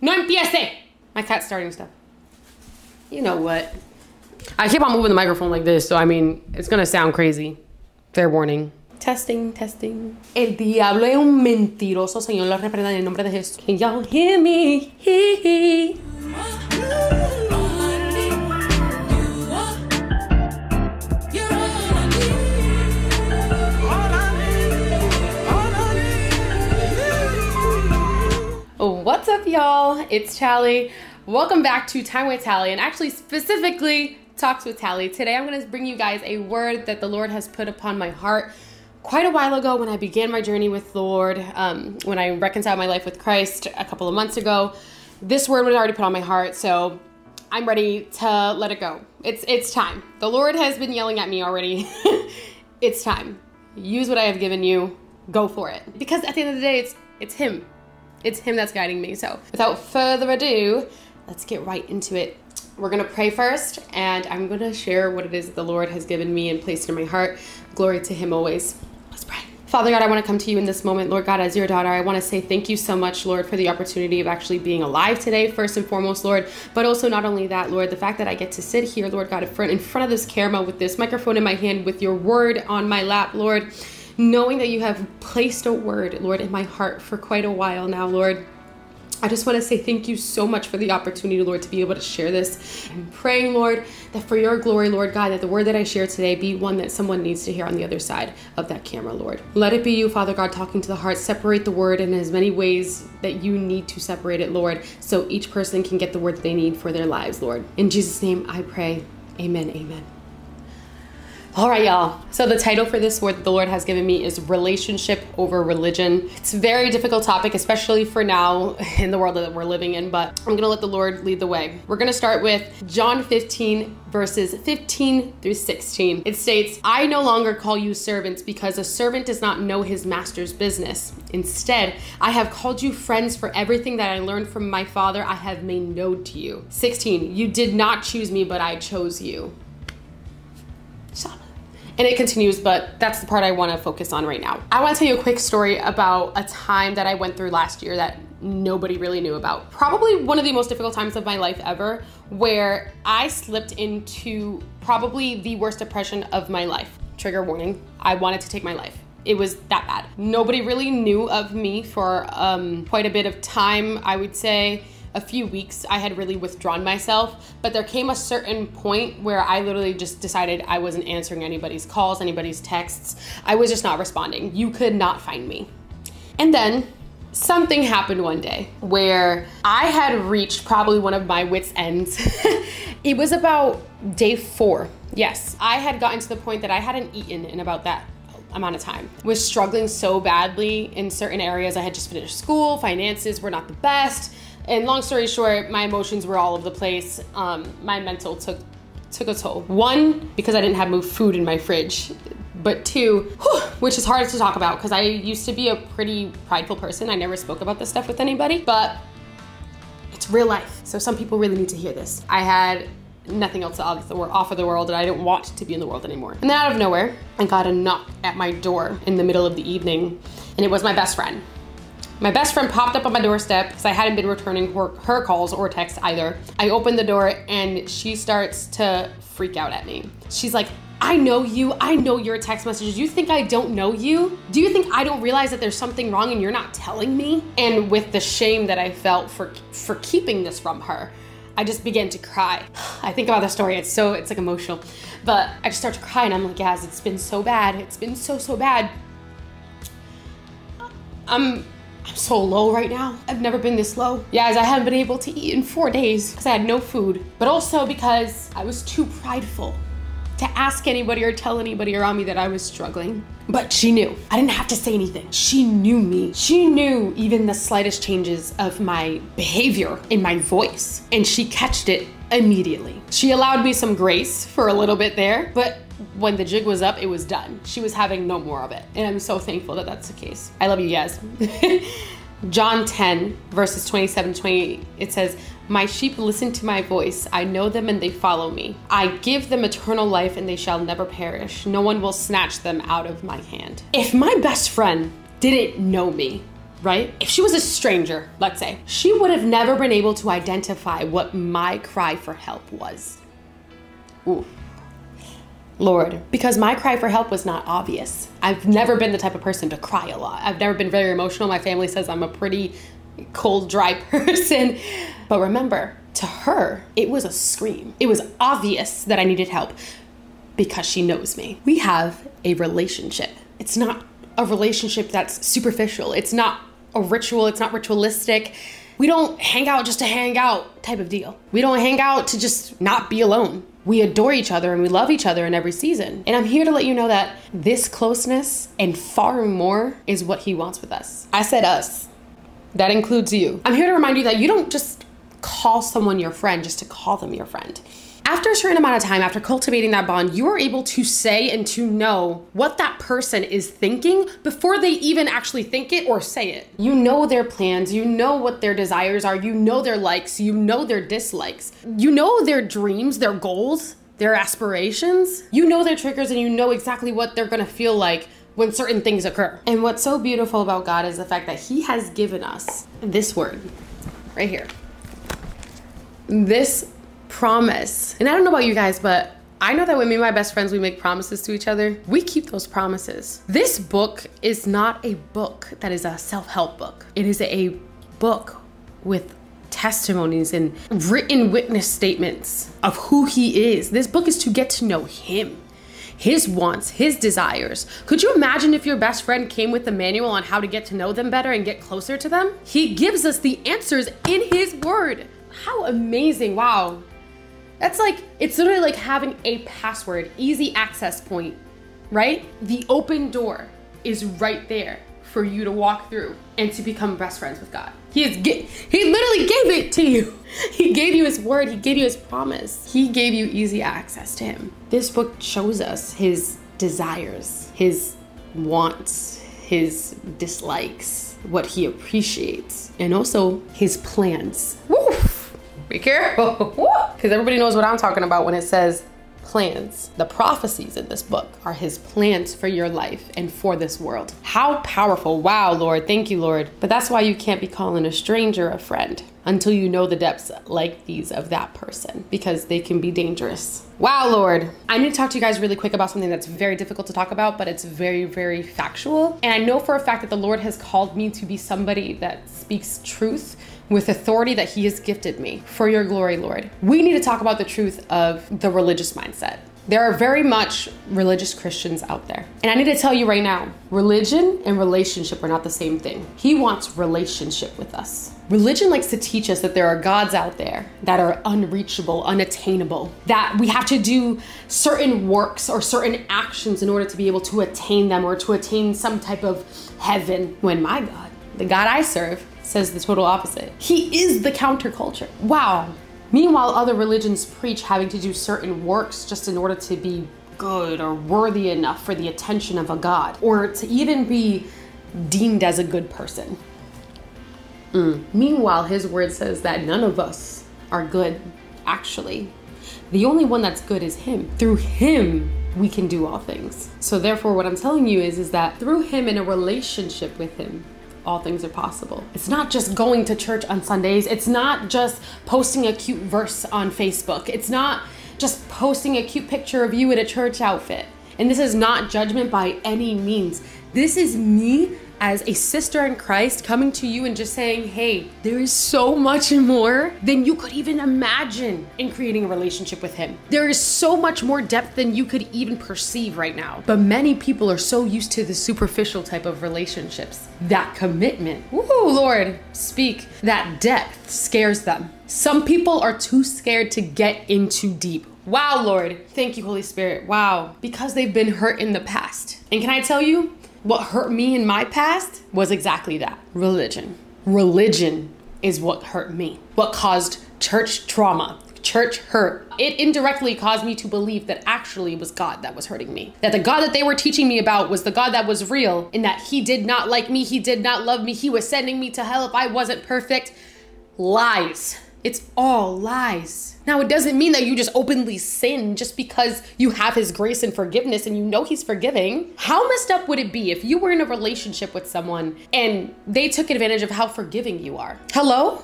No empiece! My cat's starting stuff. You know what? I keep on moving the microphone like this, so I mean, it's gonna sound crazy. Fair warning. Testing, testing. El diablo es un mentiroso, Señor, lo reprenda en el nombre de Jesús. Can y'all hear me? Hee hee. Up, y'all? It's Tali. Welcome back to Time with Tali, and actually, specifically, Talks with Tali. Today, I'm going to bring you guys a word that the Lord has put upon my heart quite a while ago when I began my journey with the Lord, um, when I reconciled my life with Christ a couple of months ago. This word was already put on my heart, so I'm ready to let it go. It's it's time. The Lord has been yelling at me already. it's time. Use what I have given you. Go for it. Because at the end of the day, it's it's Him. It's Him that's guiding me. So without further ado, let's get right into it. We're gonna pray first, and I'm gonna share what it is that the Lord has given me and placed in my heart. Glory to Him always. Let's pray. Father God, I want to come to you in this moment, Lord God, as your daughter. I want to say thank you so much, Lord, for the opportunity of actually being alive today, first and foremost, Lord. But also, not only that, Lord, the fact that I get to sit here, Lord God, in front, of this camera with this microphone in my hand, with your word on my lap, Lord knowing that you have placed a word, Lord, in my heart for quite a while now, Lord. I just want to say thank you so much for the opportunity, Lord, to be able to share this. I'm praying, Lord, that for your glory, Lord God, that the word that I share today be one that someone needs to hear on the other side of that camera, Lord. Let it be you, Father God, talking to the heart. Separate the word in as many ways that you need to separate it, Lord, so each person can get the word that they need for their lives, Lord. In Jesus' name, I pray. Amen. Amen. All right, y'all. So the title for this word the Lord has given me is relationship over religion. It's a very difficult topic, especially for now in the world that we're living in, but I'm gonna let the Lord lead the way. We're gonna start with John 15, verses 15 through 16. It states, I no longer call you servants because a servant does not know his master's business. Instead, I have called you friends for everything that I learned from my father I have made known to you. 16, you did not choose me, but I chose you. And it continues, but that's the part I want to focus on right now. I want to tell you a quick story about a time that I went through last year that nobody really knew about. Probably one of the most difficult times of my life ever, where I slipped into probably the worst depression of my life. Trigger warning, I wanted to take my life it was that bad. Nobody really knew of me for um, quite a bit of time, I would say a few weeks I had really withdrawn myself, but there came a certain point where I literally just decided I wasn't answering anybody's calls, anybody's texts. I was just not responding. You could not find me. And then something happened one day where I had reached probably one of my wits' ends. it was about day four. Yes, I had gotten to the point that I hadn't eaten in about that amount of time. Was struggling so badly in certain areas. I had just finished school, finances were not the best and long story short, my emotions were all over the place. Um, my mental took took a toll. One, because I didn't have food in my fridge. But two, whew, which is hard to talk about because I used to be a pretty prideful person. I never spoke about this stuff with anybody, but it's real life. So some people really need to hear this. I had nothing else to offer the world and I didn't want to be in the world anymore. And then out of nowhere, I got a knock at my door in the middle of the evening and it was my best friend. My best friend popped up on my doorstep because I hadn't been returning her, her calls or texts either. I opened the door and she starts to freak out at me. She's like, I know you. I know your text messages. You think I don't know you? Do you think I don't realize that there's something wrong and you're not telling me? And with the shame that I felt for for keeping this from her, I just began to cry. I think about the story. It's so it's like emotional, but I just start to cry and I'm like, yes, it's been so bad. It's been so so bad. I'm I'm so low right now. I've never been this low. Yeah, as I haven't been able to eat in four days because I had no food, but also because I was too prideful to ask anybody or tell anybody around me that I was struggling. But she knew. I didn't have to say anything. She knew me. She knew even the slightest changes of my behavior in my voice, and she catched it immediately. She allowed me some grace for a little bit there, but when the jig was up, it was done. She was having no more of it. And I'm so thankful that that's the case. I love you guys. John 10, verses 27 28, it says, My sheep listen to my voice. I know them and they follow me. I give them eternal life and they shall never perish. No one will snatch them out of my hand. If my best friend didn't know me, right? If she was a stranger, let's say, she would have never been able to identify what my cry for help was. Ooh. Lord, because my cry for help was not obvious. I've never been the type of person to cry a lot. I've never been very emotional. My family says I'm a pretty cold, dry person. But remember, to her, it was a scream. It was obvious that I needed help because she knows me. We have a relationship. It's not a relationship that's superficial. It's not a ritual, it's not ritualistic. We don't hang out just to hang out type of deal. We don't hang out to just not be alone. We adore each other and we love each other in every season. And I'm here to let you know that this closeness and far more is what he wants with us. I said us. That includes you. I'm here to remind you that you don't just call someone your friend just to call them your friend. After a certain amount of time, after cultivating that bond, you are able to say and to know what that person is thinking before they even actually think it or say it. You know their plans, you know what their desires are, you know their likes, you know their dislikes, you know their dreams, their goals, their aspirations. You know their triggers and you know exactly what they're gonna feel like when certain things occur. And what's so beautiful about God is the fact that He has given us this word right here. This promise. And I don't know about you guys, but I know that when me and my best friends, we make promises to each other, we keep those promises. This book is not a book that is a self help book, it is a book with testimonies and written witness statements of who he is. This book is to get to know him. His wants, his desires. Could you imagine if your best friend came with a manual on how to get to know them better and get closer to them? He gives us the answers in his word. How amazing. Wow. That's like, it's literally like having a password, easy access point, right? The open door is right there for you to walk through and to become best friends with God. He is he literally gave it to you. He gave you his word, he gave you his promise. He gave you easy access to him. This book shows us his desires, his wants, his dislikes, what he appreciates, and also his plans. Woof be careful. Because everybody knows what I'm talking about when it says plans. The prophecies in this book are his plans for your life and for this world. How powerful. Wow, Lord. Thank you, Lord. But that's why you can't be calling a stranger a friend until you know the depths like these of that person because they can be dangerous. Wow, Lord. I need to talk to you guys really quick about something that's very difficult to talk about, but it's very, very factual. And I know for a fact that the Lord has called me to be somebody that speaks truth with authority that He has gifted me for your glory, Lord. We need to talk about the truth of the religious mindset. There are very much religious Christians out there. And I need to tell you right now religion and relationship are not the same thing. He wants relationship with us. Religion likes to teach us that there are gods out there that are unreachable, unattainable, that we have to do certain works or certain actions in order to be able to attain them or to attain some type of heaven. When my God, the God I serve, says the total opposite. He is the counterculture. Wow. Meanwhile, other religions preach having to do certain works just in order to be good or worthy enough for the attention of a god, or to even be deemed as a good person. Mm. Meanwhile, his word says that none of us are good, actually. The only one that's good is him. Through him, we can do all things. So therefore what I'm telling you is is that through him in a relationship with him, all things are possible. It's not just going to church on Sundays. It's not just posting a cute verse on Facebook. It's not just posting a cute picture of you in a church outfit. And this is not judgment by any means. This is me as a sister in Christ coming to you and just saying, hey, there is so much more than you could even imagine in creating a relationship with Him. There is so much more depth than you could even perceive right now. But many people are so used to the superficial type of relationships. That commitment, woo, Lord, speak, that depth scares them. Some people are too scared to get into deep. Wow, Lord. Thank you, Holy Spirit. Wow. Because they've been hurt in the past. And can I tell you, what hurt me in my past was exactly that religion. Religion is what hurt me, what caused church trauma, church hurt. It indirectly caused me to believe that actually it was God that was hurting me. That the God that they were teaching me about was the God that was real, and that He did not like me, He did not love me, He was sending me to hell if I wasn't perfect. Lies. It's all lies. Now, it doesn't mean that you just openly sin just because you have His grace and forgiveness and you know He's forgiving. How messed up would it be if you were in a relationship with someone and they took advantage of how forgiving you are? Hello?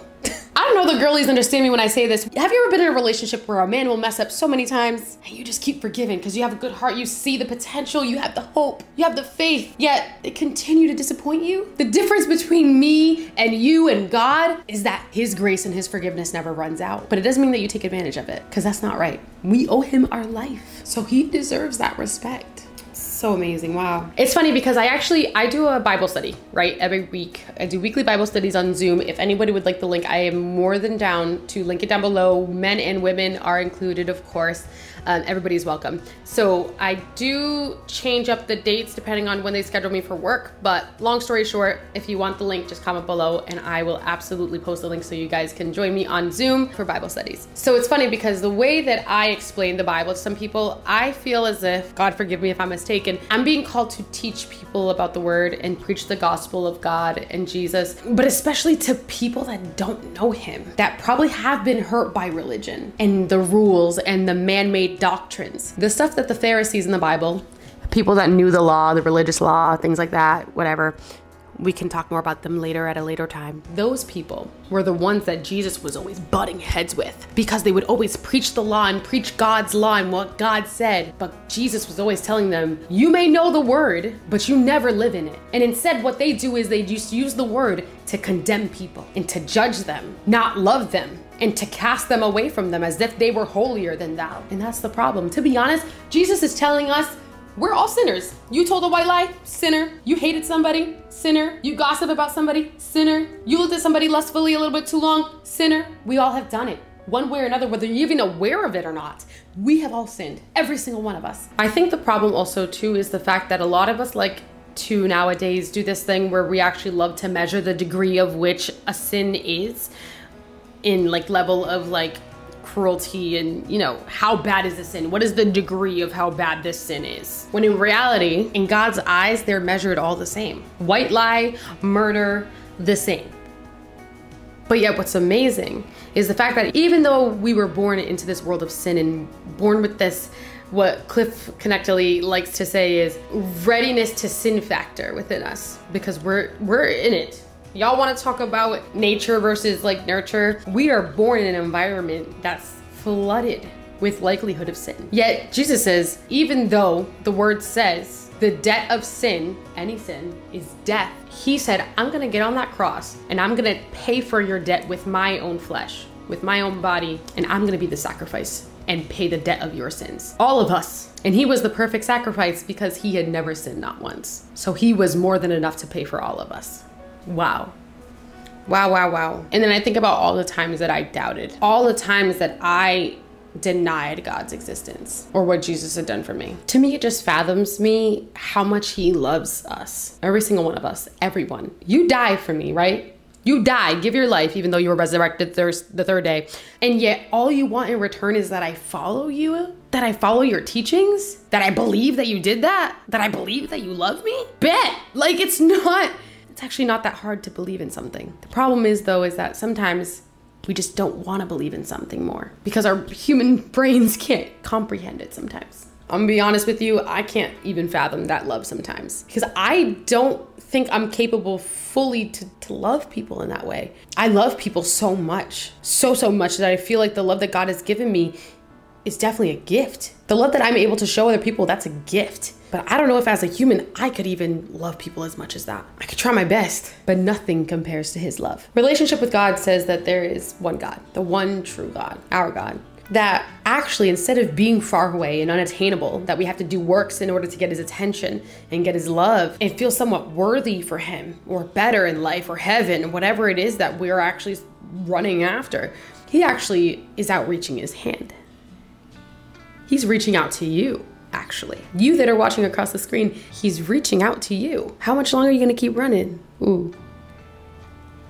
I don't know the girlies understand me when I say this. Have you ever been in a relationship where a man will mess up so many times and you just keep forgiving because you have a good heart, you see the potential, you have the hope, you have the faith, yet they continue to disappoint you? The difference between me and you and God is that his grace and his forgiveness never runs out. But it doesn't mean that you take advantage of it because that's not right. We owe him our life. So he deserves that respect so amazing. Wow. It's funny because i actually i do a bible study right? Every week. I do weekly bible studies on zoom. If anybody would like the link i am more than down to link it down below. Men and women are included of course um, everybody's welcome. So I do change up the dates depending on when they schedule me for work. But long story short, if you want the link, just comment below and I will absolutely post the link so you guys can join me on Zoom for Bible studies. So it's funny because the way that I explain the Bible to some people, I feel as if, God forgive me if I'm mistaken, I'm being called to teach people about the word and preach the gospel of God and Jesus, but especially to people that don't know him, that probably have been hurt by religion and the rules and the man-made doctrines. The stuff that the Pharisees in the Bible, people that knew the law, the religious law, things like that, whatever, we can talk more about them later at a later time. Those people were the ones that Jesus was always butting heads with because they would always preach the law and preach God's law and what God said. But Jesus was always telling them, You may know the word, but you never live in it. And instead, what they do is they just use the word to condemn people and to judge them, not love them and to cast them away from them as if they were holier than thou. And that's the problem. To be honest, Jesus is telling us we're all sinners. You told a white lie, sinner. You hated somebody, sinner. You gossip about somebody, sinner. You looked at somebody lustfully a little bit too long, sinner. We all have done it. One way or another, whether you're even aware of it or not, we have all sinned. Every single one of us. I think the problem also, too, is the fact that a lot of us like to nowadays do this thing where we actually love to measure the degree of which a sin is in like level of like cruelty and you know how bad is the sin? What is the degree of how bad this sin is? When in reality in god's eyes they're measured all the same. White lie murder the same. But yet what's amazing is the fact that even though we were born into this world of sin and born with this what Cliff Knechtle likes to say is readiness to sin factor within us because we're we're in it Y'all want to talk about nature versus like nurture? We are born in an environment that's flooded with likelihood of sin. Yet Jesus says, even though the word says the debt of sin, any sin, is death, he said, I'm gonna get on that cross and I'm gonna pay for your debt with my own flesh, with my own body, and I'm gonna be the sacrifice and pay the debt of your sins. All of us. And he was the perfect sacrifice because he had never sinned not once. So he was more than enough to pay for all of us. Wow. Wow, wow, wow. And then I think about all the times that I doubted, all the times that I denied God's existence or what Jesus had done for me. To me, it just fathoms me how much He loves us. Every single one of us, everyone. You die for me, right? You die, give your life, even though you were resurrected the third day. And yet, all you want in return is that I follow you, that I follow your teachings, that I believe that you did that, that I believe that you love me. Bet! Like, it's not it's actually not that hard to believe in something. The problem is, though, is that sometimes we just don't want to believe in something more because our human brains can't comprehend it sometimes. I'm gonna be honest with you, I can't even fathom that love sometimes because I don't think I'm capable fully to, to love people in that way. I love people so much, so, so much that I feel like the love that God has given me is definitely a gift. The love that I'm able to show other people, that's a gift. But I don't know if as a human, I could even love people as much as that. I could try my best, but nothing compares to his love. Relationship with God says that there is one God, the one true God, our God. That actually, instead of being far away and unattainable, that we have to do works in order to get his attention and get his love and feel somewhat worthy for him or better in life or heaven, whatever it is that we're actually running after, he actually is outreaching his hand. He's reaching out to you actually. You that are watching across the screen, he's reaching out to you. How much longer are you gonna keep running? Ooh.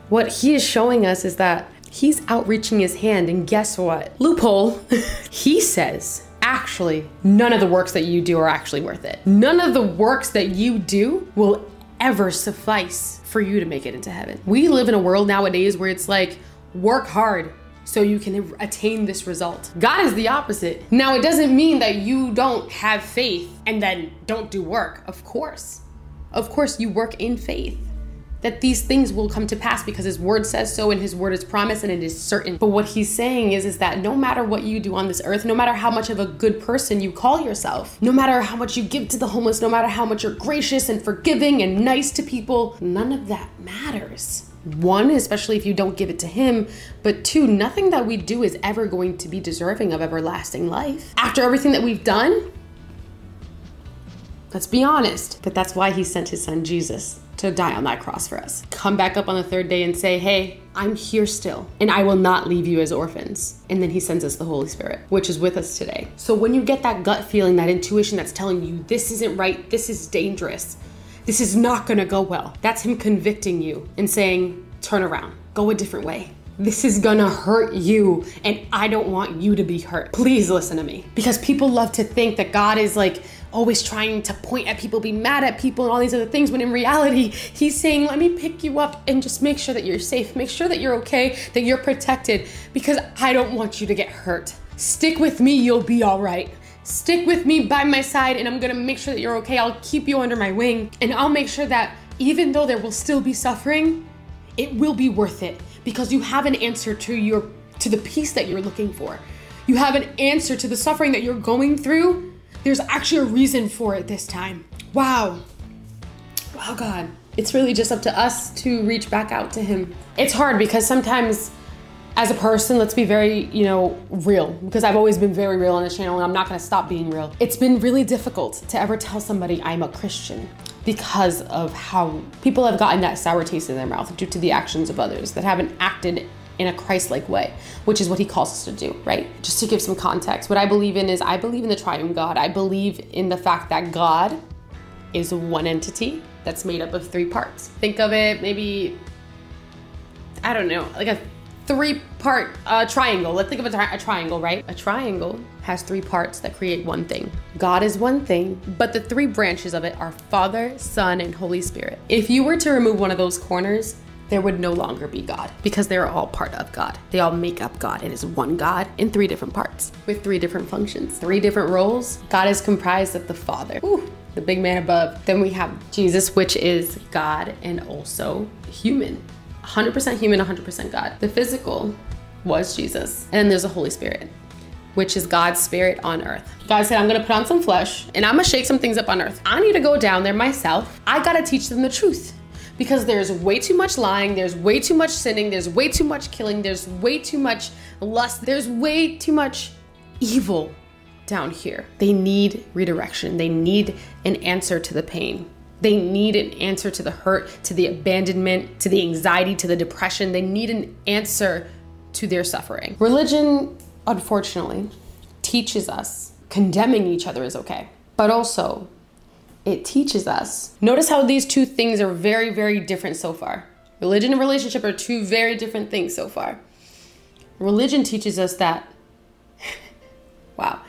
What he is showing us is that he's outreaching his hand, and guess what? Loophole, he says, actually, none of the works that you do are actually worth it. None of the works that you do will ever suffice for you to make it into heaven. We live in a world nowadays where it's like, work hard, so you can attain this result. God is the opposite. Now, it doesn't mean that you don't have faith and then don't do work. Of course. Of course, you work in faith that these things will come to pass because his word says so and his word is promised and it is certain. But what he's saying is is that no matter what you do on this earth, no matter how much of a good person you call yourself, no matter how much you give to the homeless, no matter how much you're gracious and forgiving and nice to people, none of that matters. One, especially if you don't give it to him, but two, nothing that we do is ever going to be deserving of everlasting life. After everything that we've done, let's be honest, but that's why he sent his son Jesus to die on that cross for us. Come back up on the third day and say, Hey, I'm here still, and I will not leave you as orphans. And then he sends us the Holy Spirit, which is with us today. So when you get that gut feeling, that intuition that's telling you this isn't right, this is dangerous, this is not gonna go well, that's him convicting you and saying, Turn around, go a different way. This is gonna hurt you, and I don't want you to be hurt. Please listen to me. Because people love to think that God is like, always trying to point at people, be mad at people, and all these other things. When in reality, he's saying, Let me pick you up and just make sure that you're safe, make sure that you're okay, that you're protected, because I don't want you to get hurt. Stick with me, you'll be all right. Stick with me by my side, and I'm gonna make sure that you're okay. I'll keep you under my wing, and I'll make sure that even though there will still be suffering, it will be worth it because you have an answer to your to the peace that you're looking for. You have an answer to the suffering that you're going through there's actually a reason for it this time. Wow. Wow, God. It's really just up to us to reach back out to Him. It's hard because sometimes, as a person, let's be very, you know, real, because I've always been very real on this channel and I'm not gonna stop being real. It's been really difficult to ever tell somebody I'm a Christian because of how people have gotten that sour taste in their mouth due to the actions of others that haven't acted in a Christ like way, which is what he calls us to do, right? Just to give some context, what I believe in is I believe in the triune God. I believe in the fact that God is one entity that's made up of three parts. Think of it maybe, I don't know, like a three part uh, triangle. Let's think of a, tri a triangle, right? A triangle has three parts that create one thing. God is one thing, but the three branches of it are Father, Son, and Holy Spirit. If you were to remove one of those corners, there would no longer be God because they're all part of God. They all make up God. It is one God in three different parts with three different functions, three different roles. God is comprised of the Father, Ooh, the big man above. Then we have Jesus, which is God and also human. 100% human, 100% God. The physical was Jesus. And there's the Holy Spirit, which is God's spirit on earth. God said, I'm gonna put on some flesh and I'm gonna shake some things up on earth. I need to go down there myself. I gotta teach them the truth because there's way too much lying, there's way too much sinning, there's way too much killing, there's way too much lust, there's way too much evil down here. They need redirection, they need an answer to the pain. They need an answer to the hurt, to the abandonment, to the anxiety, to the depression. They need an answer to their suffering. Religion, unfortunately, teaches us condemning each other is okay, but also it teaches us. Notice how these two things are very, very different so far. Religion and relationship are two very different things so far. Religion teaches us that, wow,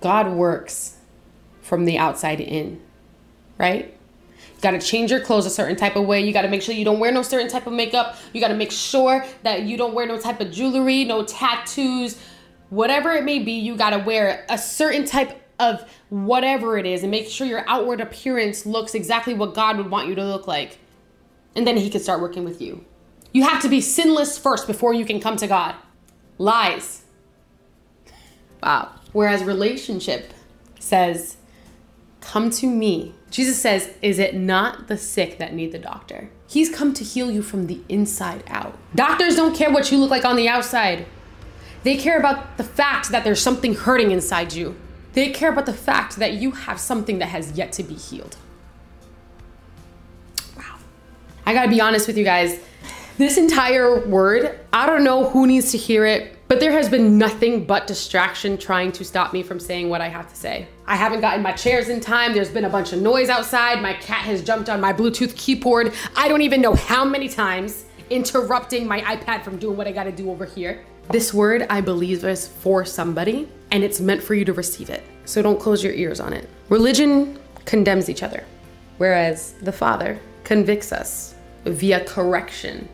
God works from the outside in, right? Got to change your clothes a certain type of way. You got to make sure you don't wear no certain type of makeup. You got to make sure that you don't wear no type of jewelry, no tattoos, whatever it may be. You got to wear a certain type of whatever it is and make sure your outward appearance looks exactly what God would want you to look like. And then He can start working with you. You have to be sinless first before you can come to God. Lies. Wow. Whereas relationship says, Come to me. Jesus says, Is it not the sick that need the doctor? He's come to heal you from the inside out. Doctors don't care what you look like on the outside, they care about the fact that there's something hurting inside you. They care about the fact that you have something that has yet to be healed. Wow. I gotta be honest with you guys. This entire word, I don't know who needs to hear it, but there has been nothing but distraction trying to stop me from saying what I have to say. I haven't gotten my chairs in time. There's been a bunch of noise outside. My cat has jumped on my Bluetooth keyboard. I don't even know how many times, interrupting my iPad from doing what I gotta do over here. This word, I believe, is for somebody and it's meant for you to receive it. So don't close your ears on it. Religion condemns each other, whereas the Father convicts us via correction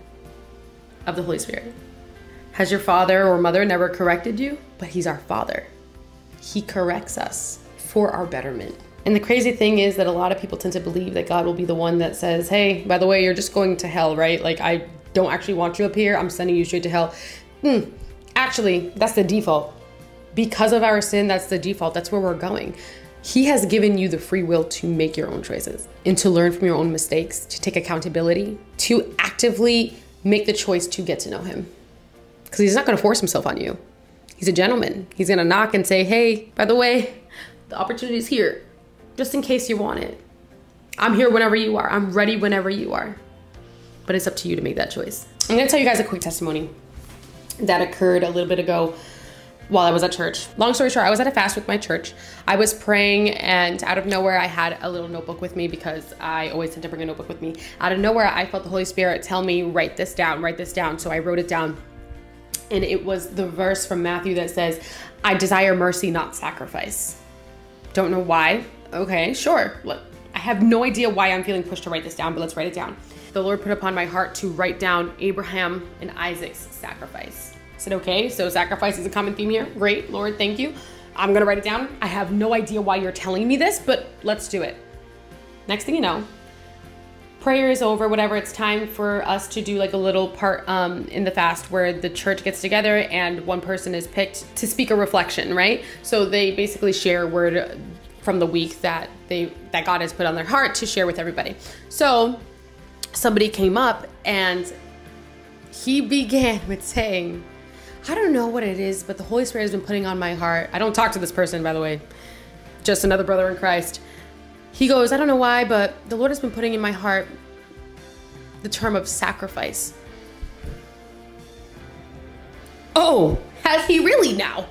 of the Holy Spirit. Has your father or mother never corrected you? But he's our father. He corrects us for our betterment. And the crazy thing is that a lot of people tend to believe that God will be the one that says, hey, by the way, you're just going to hell, right? Like, I don't actually want you up here. I'm sending you straight to hell. Hmm. Actually, that's the default. Because of our sin, that's the default. That's where we're going. He has given you the free will to make your own choices and to learn from your own mistakes, to take accountability, to actively make the choice to get to know Him. Because He's not going to force Himself on you. He's a gentleman. He's going to knock and say, hey, by the way, the opportunity is here, just in case you want it. I'm here whenever you are. I'm ready whenever you are. But it's up to you to make that choice. I'm going to tell you guys a quick testimony that occurred a little bit ago while I was at church. Long story short, I was at a fast with my church. I was praying, and out of nowhere, I had a little notebook with me because I always tend to bring a notebook with me. Out of nowhere, I felt the Holy Spirit tell me, Write this down, write this down. So I wrote it down. And it was the verse from Matthew that says, I desire mercy, not sacrifice. Don't know why. Okay, sure. Look, I have no idea why I'm feeling pushed to write this down, but let's write it down. The Lord put upon my heart to write down Abraham and Isaac's sacrifice I said, okay, so sacrifice is a common theme here. Great, Lord, thank you. I'm gonna write it down. I have no idea why you're telling me this, but let's do it. Next thing you know, prayer is over, whatever. It's time for us to do like a little part um, in the fast where the church gets together and one person is picked to speak a reflection, right? So they basically share word from the week that they that God has put on their heart to share with everybody. So somebody came up and he began with saying, I don't know what it is, but the Holy Spirit has been putting on my heart. I don't talk to this person, by the way, just another brother in Christ. He goes, I don't know why, but the Lord has been putting in my heart the term of sacrifice. Oh, has he really now?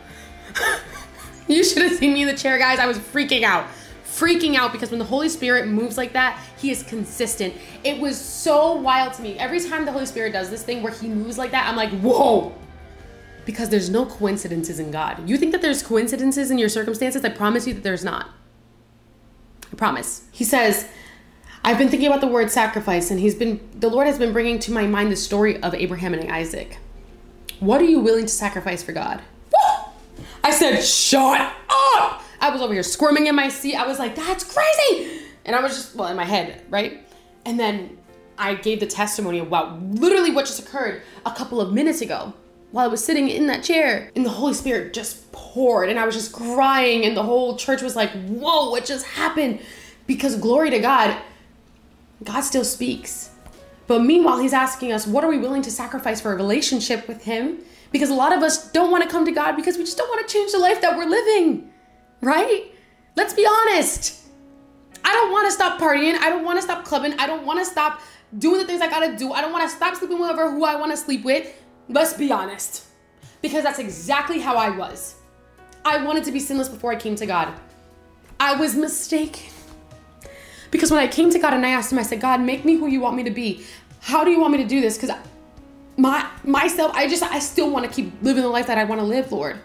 you should have seen me in the chair, guys. I was freaking out. Freaking out because when the Holy Spirit moves like that, he is consistent. It was so wild to me. Every time the Holy Spirit does this thing where he moves like that, I'm like, whoa, because there's no coincidences in God. You think that there's coincidences in your circumstances? I promise you that there's not. I promise. He says, I've been thinking about the word sacrifice, and he's been the Lord has been bringing to my mind the story of Abraham and Isaac. What are you willing to sacrifice for God? I said, shut up! I was over here squirming in my seat. I was like, that's crazy! And I was just, well, in my head, right? And then I gave the testimony about literally what just occurred a couple of minutes ago while I was sitting in that chair. And the Holy Spirit just poured, and I was just crying, and the whole church was like, Whoa, what just happened? Because glory to God, God still speaks. But meanwhile, He's asking us, What are we willing to sacrifice for a relationship with Him? Because a lot of us don't want to come to God because we just don't want to change the life that we're living, right? Let's be honest. I don't want to stop partying. I don't want to stop clubbing. I don't want to stop doing the things I gotta do. I don't want to stop sleeping with whoever who I want to sleep with. Let's be honest. Because that's exactly how I was. I wanted to be sinless before I came to God. I was mistaken. Because when I came to God and I asked him, I said, God, make me who you want me to be. How do you want me to do this? Because my myself, I just I still want to keep living the life that I want to live, Lord.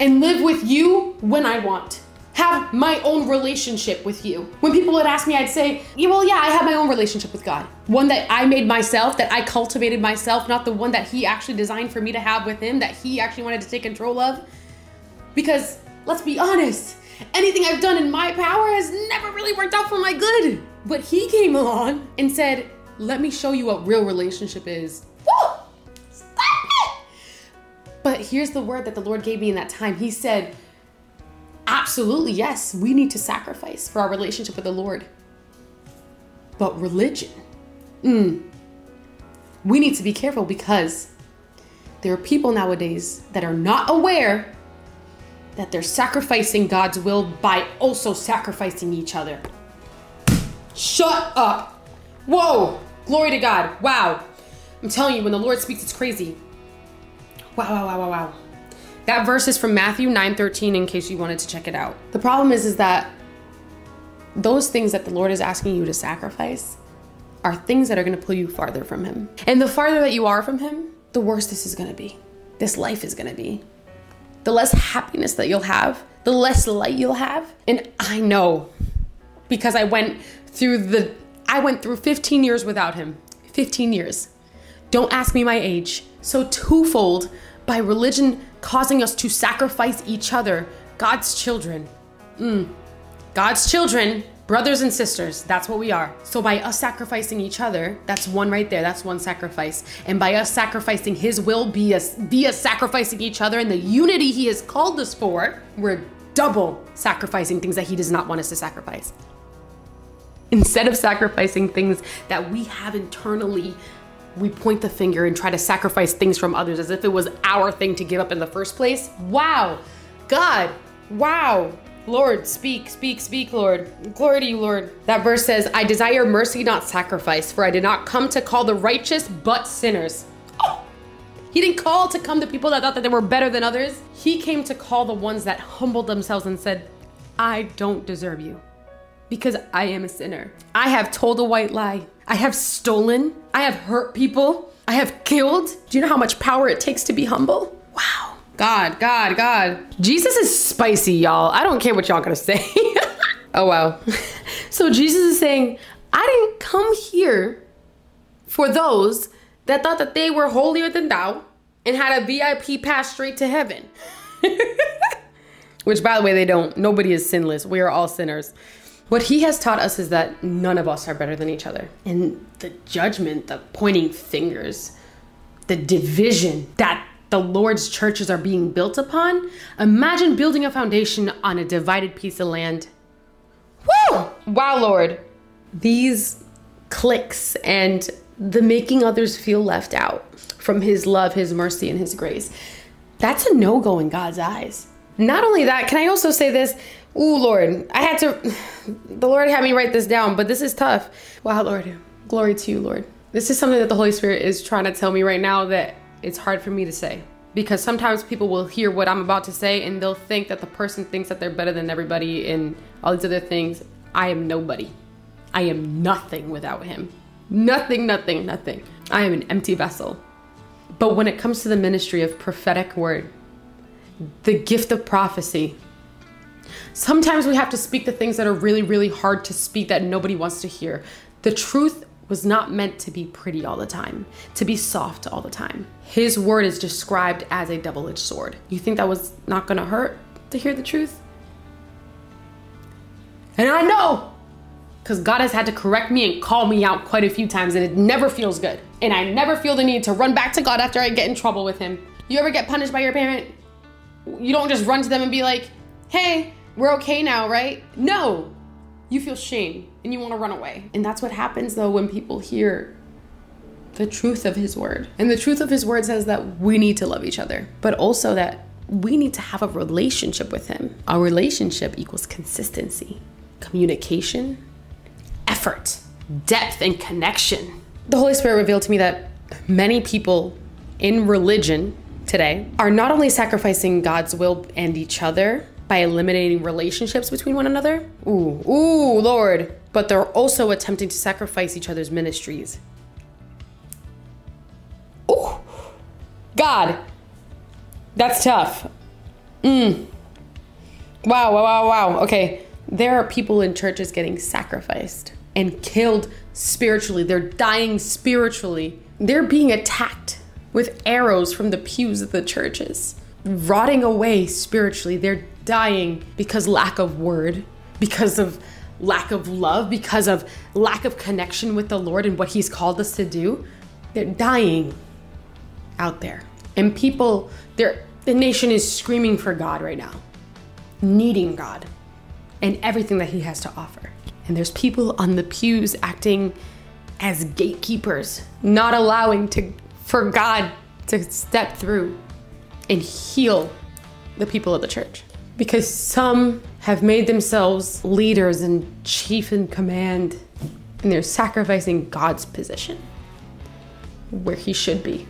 And live with you when I want have my own relationship with you. When people would ask me, I'd say, yeah, well, yeah, I have my own relationship with God. One that I made myself, that I cultivated myself, not the one that He actually designed for me to have with Him, that He actually wanted to take control of. Because let's be honest, anything I've done in my power has never really worked out for my good. But He came along and said, let me show you what real relationship is. Woo! Stop it! But here's the word that the Lord gave me in that time. He said, Absolutely, yes, we need to sacrifice for our relationship with the Lord. But religion, mm, we need to be careful because there are people nowadays that are not aware that they're sacrificing God's will by also sacrificing each other. Shut up. Whoa. Glory to God. Wow. I'm telling you, when the Lord speaks, it's crazy. Wow, wow, wow, wow, wow. That verse is from Matthew 9:13 in case you wanted to check it out. The problem is is that those things that the Lord is asking you to sacrifice are things that are going to pull you farther from him. And the farther that you are from him, the worse this is going to be. This life is going to be. The less happiness that you'll have, the less light you'll have. And I know because I went through the I went through 15 years without him. 15 years. Don't ask me my age So, twofold by religion causing us to sacrifice each other, God's children. Mm. God's children, brothers and sisters, that's what we are. So, by us sacrificing each other, that's one right there, that's one sacrifice. And by us sacrificing His will, be us, be us sacrificing each other and the unity He has called us for, we're double sacrificing things that He does not want us to sacrifice. Instead of sacrificing things that we have internally we point the finger and try to sacrifice things from others as if it was our thing to give up in the first place. Wow. God, wow. Lord, speak, speak, speak, Lord. Glory to you, Lord. That verse says, I desire mercy, not sacrifice, for I did not come to call the righteous, but sinners. Oh, he didn't call to come to people that thought that they were better than others. He came to call the ones that humbled themselves and said, I don't deserve you because I am a sinner. I have told a white lie. I have stolen. I have hurt people. I have killed. Do you know how much power it takes to be humble? Wow. God, God, God. Jesus is spicy, y'all. I don't care what y'all gonna say. oh, wow. so Jesus is saying, I didn't come here for those that thought that they were holier than thou and had a VIP pass straight to heaven. Which, by the way, they don't. Nobody is sinless. We are all sinners. What he has taught us is that none of us are better than each other. And the judgment, the pointing fingers, the division that the Lord's churches are being built upon, imagine building a foundation on a divided piece of land. Woo! Wow, Lord. These cliques and the making others feel left out from his love, his mercy, and his grace. That's a no go in God's eyes. Not only that, can I also say this? Ooh, Lord, I had to, the Lord had me write this down, but this is tough. Wow, Lord, glory to you, Lord. This is something that the Holy Spirit is trying to tell me right now that it's hard for me to say. Because sometimes people will hear what I'm about to say and they'll think that the person thinks that they're better than everybody and all these other things. I am nobody. I am nothing without Him. Nothing, nothing, nothing. I am an empty vessel. But when it comes to the ministry of prophetic word, the gift of prophecy, Sometimes we have to speak the things that are really, really hard to speak that nobody wants to hear. The truth was not meant to be pretty all the time, to be soft all the time. His word is described as a double edged sword. You think that was not gonna hurt to hear the truth? And I know, because God has had to correct me and call me out quite a few times, and it never feels good. And I never feel the need to run back to God after I get in trouble with Him. You ever get punished by your parent? You don't just run to them and be like, hey, we're okay now, right? No. You feel shame and you want to run away. And that's what happens though when people hear the truth of his word. And the truth of his word says that we need to love each other, but also that we need to have a relationship with him. Our relationship equals consistency, communication, effort, depth, and connection. The Holy Spirit revealed to me that many people in religion today are not only sacrificing God's will and each other, by eliminating relationships between one another. Ooh, ooh, Lord. But they're also attempting to sacrifice each other's ministries. Ooh, God. That's tough. Mm. Wow, wow, wow, wow. Okay. There are people in churches getting sacrificed and killed spiritually. They're dying spiritually. They're being attacked with arrows from the pews of the churches, rotting away spiritually. They're dying because lack of word, because of lack of love, because of lack of connection with the Lord and what He's called us to do. They're dying out there. And people, the nation is screaming for God right now, needing God and everything that He has to offer. And there's people on the pews acting as gatekeepers, not allowing to for God to step through and heal the people of the church because some have made themselves leaders and chief in command, and they're sacrificing God's position where he should be,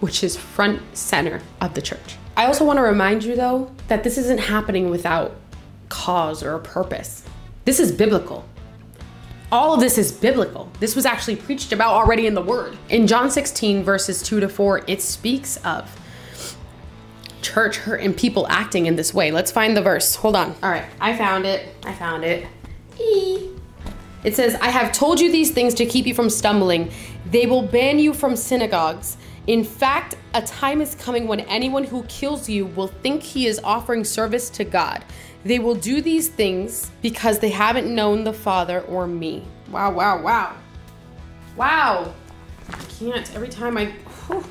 which is front center of the church. I also want to remind you, though, that this isn't happening without cause or a purpose. This is biblical. All of this is biblical. This was actually preached about already in the Word. In John 16, verses 2 to 4, it speaks of church hurt and people acting in this way. Let's find the verse. Hold on. All right, I found it. I found it. It says, I have told you these things to keep you from stumbling. They will ban you from synagogues. In fact, a time is coming when anyone who kills you will think he is offering service to God. They will do these things because they haven't known the Father or me. Wow, wow, wow. Wow. I can't. Every time I. Whew.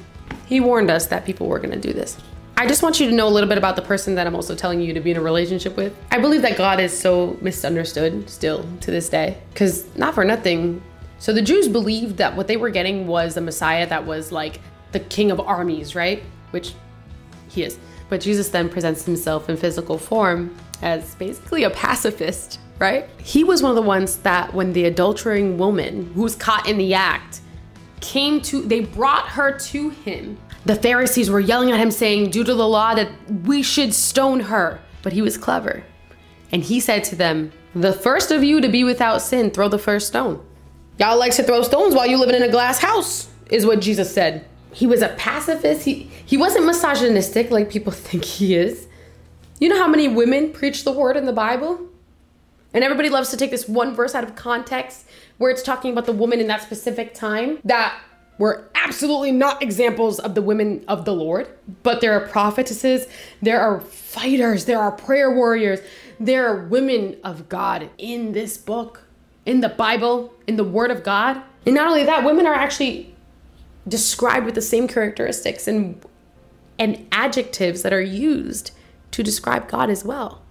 He warned us that people were going to do this. I just want you to know a little bit about the person that I'm also telling you to be in a relationship with. I believe that God is so misunderstood still to this day. Because, not for nothing, so the Jews believed that what they were getting was a Messiah that was like the king of armies, right? Which he is. But Jesus then presents himself in physical form as basically a pacifist, right? He was one of the ones that when the adulterating woman who was caught in the act came to, they brought her to him. The Pharisees were yelling at him, saying, due to the law, that we should stone her. But he was clever. And he said to them, The first of you to be without sin, throw the first stone. Y'all like to throw stones while you living in a glass house, is what Jesus said. He was a pacifist. He, he wasn't misogynistic like people think he is. You know how many women preach the word in the Bible? And everybody loves to take this one verse out of context where it's talking about the woman in that specific time that were absolutely not examples of the women of the Lord, but there are prophetesses, there are fighters, there are prayer warriors, there are women of God in this book, in the Bible, in the Word of God. And not only that, women are actually described with the same characteristics and and adjectives that are used to describe God as well.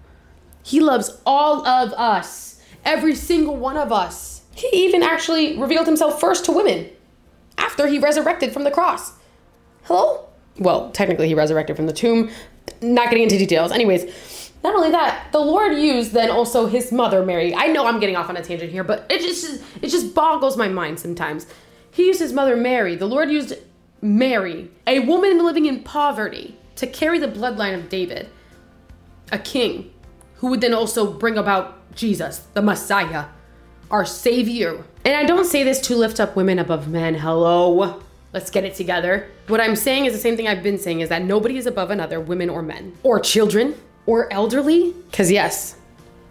He loves all of us, every single one of us. He even actually revealed himself first to women after he resurrected from the cross. Hello? Well, technically, he resurrected from the tomb. Not getting into details. Anyways, not only that, the Lord used then also his mother, Mary. I know I'm getting off on a tangent here, but it just it just boggles my mind sometimes. He used his mother, Mary. The Lord used Mary, a woman living in poverty, to carry the bloodline of David, a king, who would then also bring about Jesus, the Messiah, our Savior. And I don't say this to lift up women above men. Hello. Let's get it together. What I'm saying is the same thing I've been saying is that nobody is above another, women or men, or children, or elderly. Because, yes,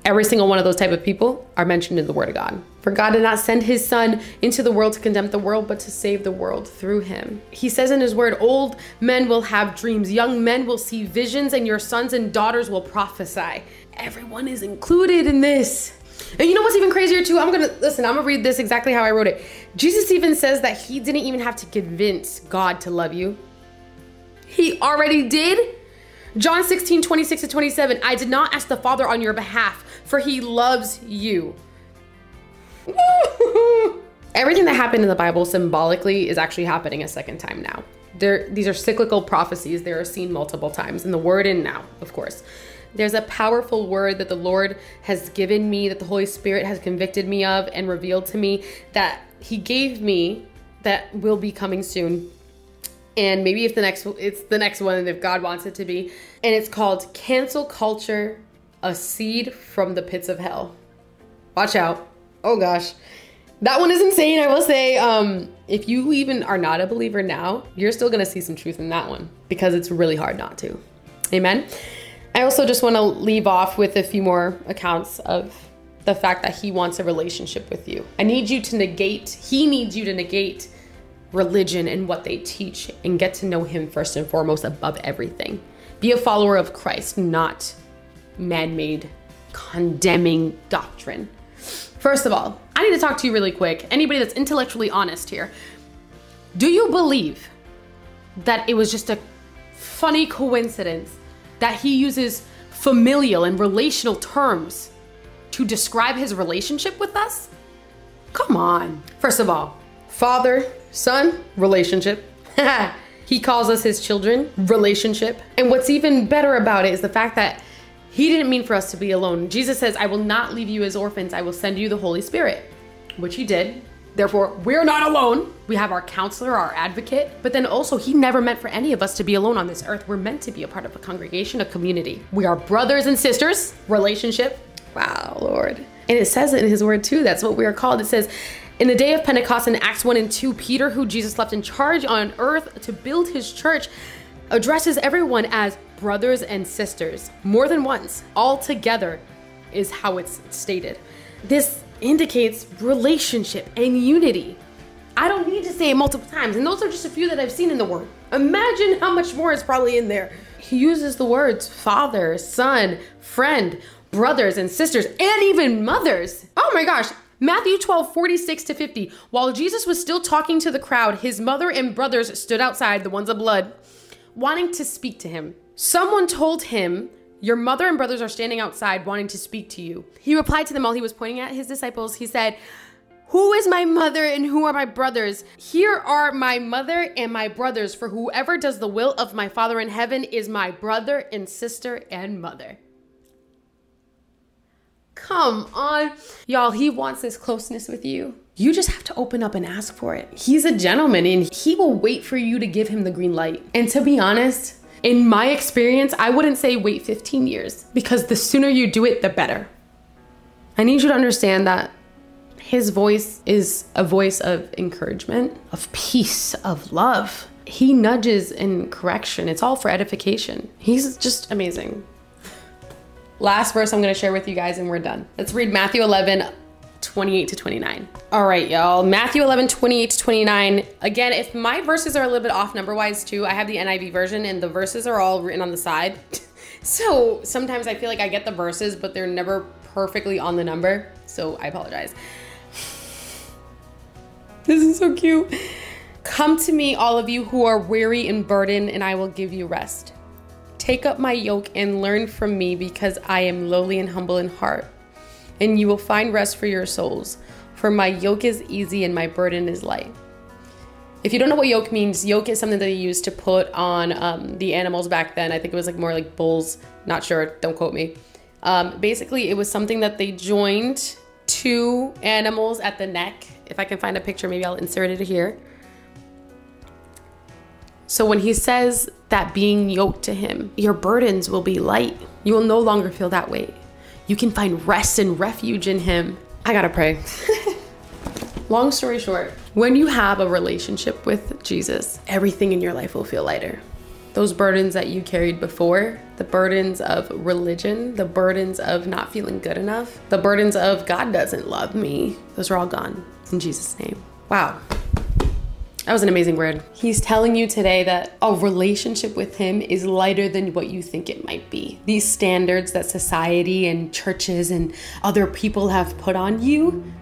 every single one of those type of people are mentioned in the Word of God. For God did not send his Son into the world to condemn the world, but to save the world through him. He says in his Word, Old men will have dreams, young men will see visions, and your sons and daughters will prophesy. Everyone is included in this. And you know what's even crazier too? I'm gonna listen, I'm gonna read this exactly how I wrote it. Jesus even says that he didn't even have to convince God to love you. He already did. John 16, 26 to 27. I did not ask the Father on your behalf, for he loves you. Everything that happened in the Bible symbolically is actually happening a second time now. There, these are cyclical prophecies. They are seen multiple times in the word and now, of course. There's a powerful word that the Lord has given me, that the Holy Spirit has convicted me of and revealed to me that He gave me that will be coming soon. And maybe if the next it's the next one if God wants it to be. And it's called Cancel Culture, a seed from the pits of hell. Watch out. Oh gosh. That one is insane, I will say. Um, if you even are not a believer now, you're still gonna see some truth in that one because it's really hard not to. Amen. I also just want to leave off with a few more accounts of the fact that he wants a relationship with you. I need you to negate, he needs you to negate religion and what they teach and get to know him first and foremost above everything. Be a follower of Christ, not man made, condemning doctrine. First of all, I need to talk to you really quick. Anybody that's intellectually honest here, do you believe that it was just a funny coincidence that he uses familial and relational terms to describe his relationship with us? Come on. First of all, father, son, relationship. he calls us his children, relationship. And what's even better about it is the fact that he didn't mean for us to be alone. Jesus says, I will not leave you as orphans, I will send you the Holy Spirit, which he did. Therefore, we're not alone. We have our counselor, our advocate, but then also, he never meant for any of us to be alone on this earth. We're meant to be a part of a congregation, a community. We are brothers and sisters, relationship. Wow, Lord. And it says it in his word too. That's what we are called. It says, in the day of Pentecost in Acts 1 and 2, Peter, who Jesus left in charge on earth to build his church, addresses everyone as brothers and sisters more than once. All together is how it's stated. This indicates relationship and unity. I don't need to say it multiple times. And those are just a few that I've seen in the word. Imagine how much more is probably in there. He uses the words father, son, friend, brothers and sisters, and even mothers. Oh my gosh. Matthew 12, 46 to 50. While Jesus was still talking to the crowd, his mother and brothers stood outside, the ones of blood, wanting to speak to him. Someone told him, Your mother and brothers are standing outside wanting to speak to you. He replied to them while he was pointing at his disciples. He said, who is my mother and who are my brothers? Here are my mother and my brothers, for whoever does the will of my Father in heaven is my brother and sister and mother. Come on. Y'all, he wants this closeness with you. You just have to open up and ask for it. He's a gentleman and he will wait for you to give him the green light. And to be honest, in my experience, I wouldn't say wait 15 years because the sooner you do it, the better. I need you to understand that his voice is a voice of encouragement, of peace, of love. He nudges in correction. It's all for edification. He's just amazing. Last verse I'm going to share with you guys, and we're done. Let's read Matthew 11, 28 to 29. All right, y'all. Matthew 11, 28 to 29. Again, if my verses are a little bit off number wise too, I have the NIV version, and the verses are all written on the side. so sometimes I feel like I get the verses, but they're never perfectly on the number. So I apologize. This is so cute. Come to me, all of you who are weary and burdened, and I will give you rest. Take up my yoke and learn from me because I am lowly and humble in heart, and you will find rest for your souls. For my yoke is easy and my burden is light. If you don't know what yoke means, yoke is something that they used to put on um, the animals back then. I think it was like more like bulls. Not sure. Don't quote me. Um, basically, it was something that they joined two animals at the neck. If I can find a picture, maybe I'll insert it here. So when he says that being yoked to him, your burdens will be light. You will no longer feel that weight. You can find rest and refuge in him. I gotta pray. Long story short, when you have a relationship with Jesus, everything in your life will feel lighter. Those burdens that you carried before, the burdens of religion, the burdens of not feeling good enough, the burdens of God doesn't love me, those are all gone in Jesus' name. Wow. That was an amazing word. He's telling you today that a relationship with Him is lighter than what you think it might be. These standards that society and churches and other people have put on you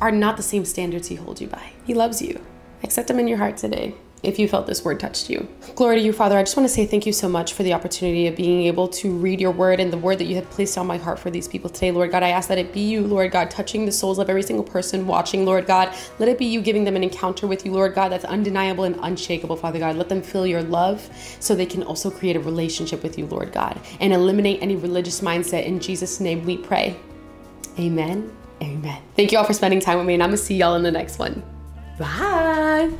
are not the same standards He holds you by. He loves you. Accept Him in your heart today if you felt this word touched you. Glory to you, Father. I just want to say thank you so much for the opportunity of being able to read your word and the word that you have placed on my heart for these people today, Lord God. I ask that it be you, Lord God, touching the souls of every single person watching, Lord God. Let it be you giving them an encounter with you, Lord God, that's undeniable and unshakable, Father God. Let them feel your love so they can also create a relationship with you, Lord God, and eliminate any religious mindset. In Jesus' name we pray. Amen. Amen. Thank you all for spending time with me, and I'm gonna see y'all in the next one. Bye.